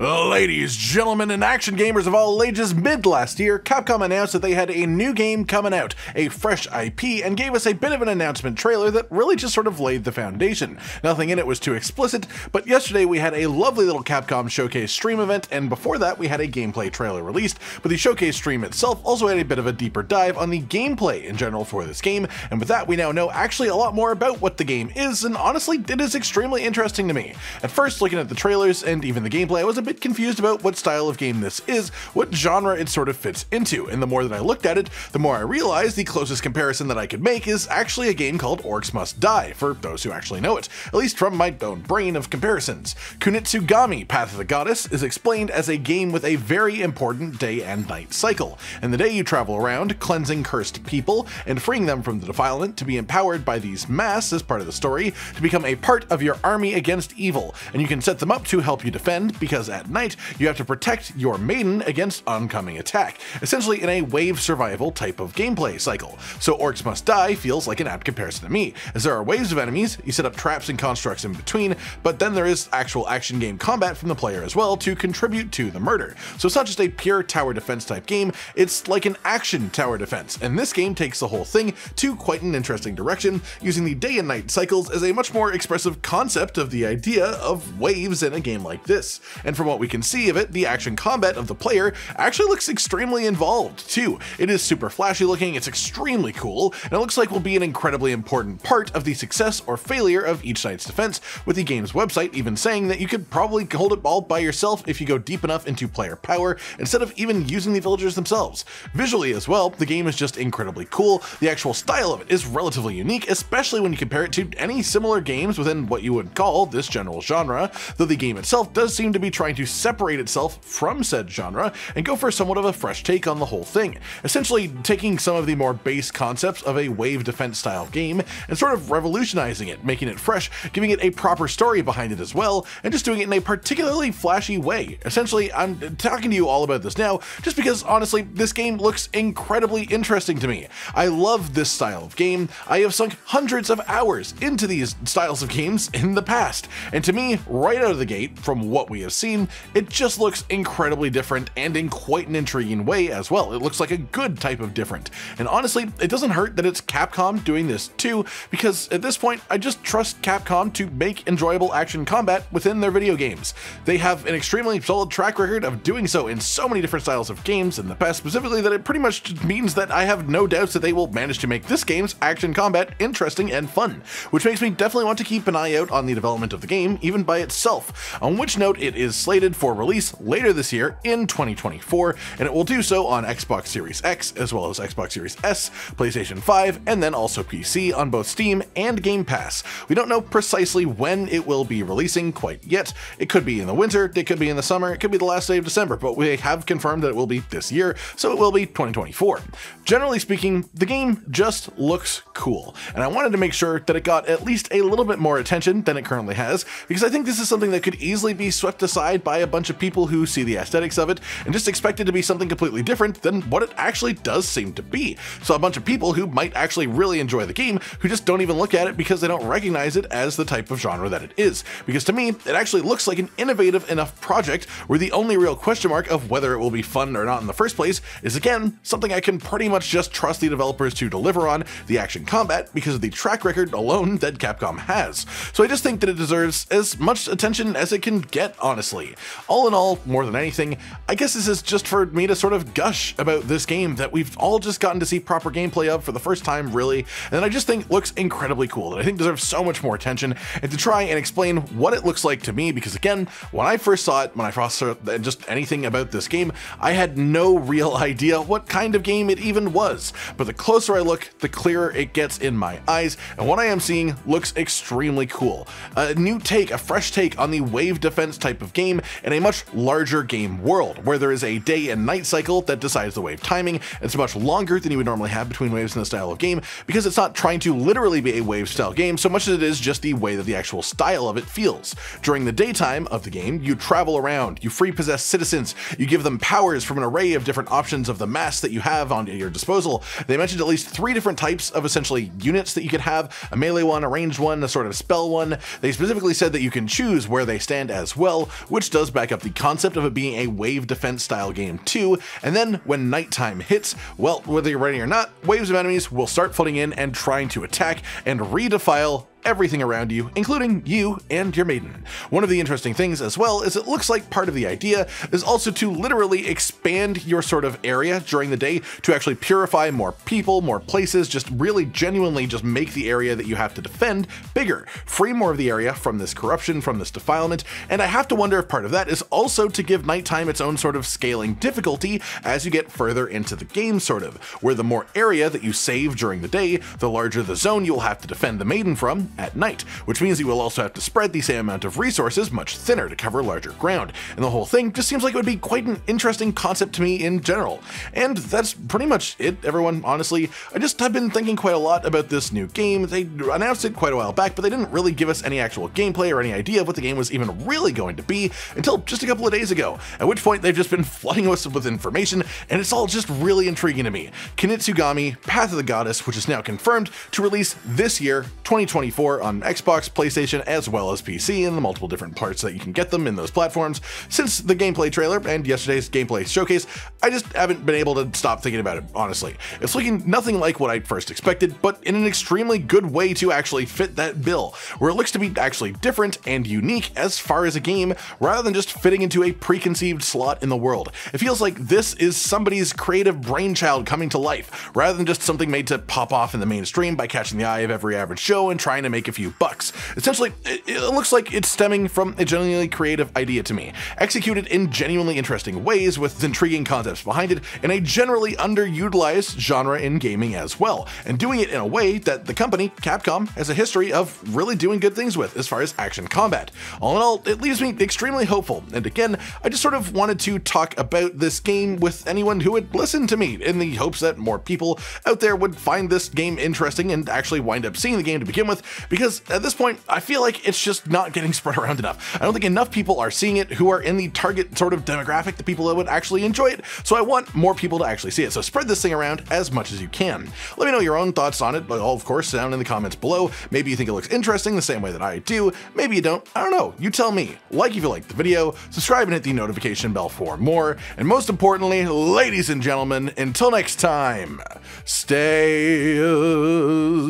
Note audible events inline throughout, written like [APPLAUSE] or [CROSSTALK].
Ladies, gentlemen, and action gamers of all ages, mid last year, Capcom announced that they had a new game coming out, a fresh IP, and gave us a bit of an announcement trailer that really just sort of laid the foundation. Nothing in it was too explicit, but yesterday we had a lovely little Capcom showcase stream event, and before that we had a gameplay trailer released, but the showcase stream itself also had a bit of a deeper dive on the gameplay in general for this game, and with that we now know actually a lot more about what the game is, and honestly, it is extremely interesting to me. At first, looking at the trailers and even the gameplay, I was a bit confused about what style of game this is, what genre it sort of fits into, and the more that I looked at it, the more I realized the closest comparison that I could make is actually a game called Orcs Must Die, for those who actually know it, at least from my own brain of comparisons. Kunitsu-Gami Path of the Goddess is explained as a game with a very important day and night cycle, and the day you travel around, cleansing cursed people and freeing them from the defilement to be empowered by these masks as part of the story to become a part of your army against evil, and you can set them up to help you defend because at night you have to protect your maiden against oncoming attack, essentially in a wave survival type of gameplay cycle. So Orcs Must Die feels like an apt comparison to me, as there are waves of enemies, you set up traps and constructs in between, but then there is actual action game combat from the player as well to contribute to the murder. So it's not just a pure tower defense type game, it's like an action tower defense, and this game takes the whole thing to quite an interesting direction, using the day and night cycles as a much more expressive concept of the idea of waves in a game like this. And from what we can see of it, the action combat of the player actually looks extremely involved too. It is super flashy looking, it's extremely cool, and it looks like will be an incredibly important part of the success or failure of each side's defense, with the game's website even saying that you could probably hold it all by yourself if you go deep enough into player power instead of even using the villagers themselves. Visually as well, the game is just incredibly cool, the actual style of it is relatively unique, especially when you compare it to any similar games within what you would call this general genre, though the game itself does seem to be trying to separate itself from said genre and go for somewhat of a fresh take on the whole thing, essentially taking some of the more base concepts of a wave defense style game and sort of revolutionizing it, making it fresh, giving it a proper story behind it as well, and just doing it in a particularly flashy way. Essentially, I'm talking to you all about this now just because honestly, this game looks incredibly interesting to me. I love this style of game. I have sunk hundreds of hours into these styles of games in the past, and to me, right out of the gate, from what we have seen, it just looks incredibly different and in quite an intriguing way as well. It looks like a good type of different. And honestly, it doesn't hurt that it's Capcom doing this too, because at this point, I just trust Capcom to make enjoyable action combat within their video games. They have an extremely solid track record of doing so in so many different styles of games in the past, specifically that it pretty much means that I have no doubts that they will manage to make this game's action combat interesting and fun, which makes me definitely want to keep an eye out on the development of the game, even by itself. On which note, it is slated for release later this year in 2024, and it will do so on Xbox Series X as well as Xbox Series S, PlayStation 5, and then also PC on both Steam and Game Pass. We don't know precisely when it will be releasing quite yet. It could be in the winter, it could be in the summer, it could be the last day of December, but we have confirmed that it will be this year, so it will be 2024. Generally speaking, the game just looks cool, and I wanted to make sure that it got at least a little bit more attention than it currently has, because I think this is something that could easily be swept aside by a bunch of people who see the aesthetics of it and just expect it to be something completely different than what it actually does seem to be. So a bunch of people who might actually really enjoy the game who just don't even look at it because they don't recognize it as the type of genre that it is. Because to me, it actually looks like an innovative enough project where the only real question mark of whether it will be fun or not in the first place is again something I can pretty much just trust the developers to deliver on the action combat because of the track record alone that Capcom has. So I just think that it deserves as much attention as it can get, honestly. All in all, more than anything, I guess this is just for me to sort of gush about this game that we've all just gotten to see proper gameplay of for the first time, really, and I just think looks incredibly cool, that I think deserves so much more attention, and to try and explain what it looks like to me, because again, when I first saw it, when I first saw just anything about this game, I had no real [LAUGHS] idea what kind of game it even was, but the closer I look, the clearer it gets in my eyes, and what I am seeing looks extremely cool. A new take, a fresh take on the wave defense type of game in a much larger game world, where there is a day and night cycle that decides the wave timing. It's much longer than you would normally have between waves in the style of game, because it's not trying to literally be a wave style game so much as it is just the way that the actual style of it feels. During the daytime of the game, you travel around, you free possess citizens, you give them powers from an array of different options of the mass that you have on your disposal. They mentioned at least three different types of essentially units that you could have, a melee one, a ranged one, a sort of spell one. They specifically said that you can choose where they stand as well, which which does back up the concept of it being a wave defense style game too, and then when nighttime hits, well, whether you're ready or not, waves of enemies will start flooding in and trying to attack and redefile everything around you, including you and your maiden. One of the interesting things as well is it looks like part of the idea is also to literally expand your sort of area during the day to actually purify more people, more places, just really genuinely just make the area that you have to defend bigger, free more of the area from this corruption, from this defilement, and I have to wonder if part of that is also to give nighttime its own sort of scaling difficulty as you get further into the game sort of, where the more area that you save during the day, the larger the zone you will have to defend the maiden from, at night, which means you will also have to spread the same amount of resources much thinner to cover larger ground. And the whole thing just seems like it would be quite an interesting concept to me in general. And that's pretty much it, everyone, honestly. I just have been thinking quite a lot about this new game. They announced it quite a while back, but they didn't really give us any actual gameplay or any idea of what the game was even really going to be until just a couple of days ago, at which point they've just been [LAUGHS] flooding us with information, and it's all just really intriguing to me. Kunitsu-Gami Path of the Goddess, which is now confirmed to release this year, 2024, on Xbox, PlayStation, as well as PC, and the multiple different parts that you can get them in those platforms. Since the gameplay trailer and yesterday's gameplay showcase, I just haven't been able to stop thinking about it, honestly. It's looking nothing like what I first expected, but in an extremely good way to actually fit that bill, where it looks to be actually different and unique as far as a game, rather than just fitting into a preconceived slot in the world. It feels like this is somebody's creative brainchild coming to life, rather than just something made to pop off in the mainstream by catching the eye of every average show and trying to make a few bucks. Essentially, it, looks like it's stemming from a genuinely creative idea to me, executed in genuinely interesting ways with intriguing concepts behind it in a generally underutilized genre in gaming as well, and doing it in a way that the company, Capcom, has a history of really doing good things with as far as action combat. All in all, it leaves me extremely hopeful, and again, I just sort of wanted to talk about this game with anyone who would listen to me in the hopes that more people out there would find this game interesting and actually wind up seeing the game to begin with, because at this point, I feel like it's just not getting [LAUGHS] spread around enough. I don't think enough people are seeing it who are in the target sort of demographic, the people that would actually enjoy it, so I want more people to actually see it. So spread this thing around as much as you can. Let me know your own thoughts on it, but all of course down in the comments below. Maybe you think it looks interesting the same way that I do, maybe you don't, I don't know, you tell me. Like if you liked the video, subscribe and hit the notification bell for more, and most importantly, ladies and gentlemen, until next time, stay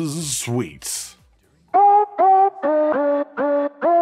sweet.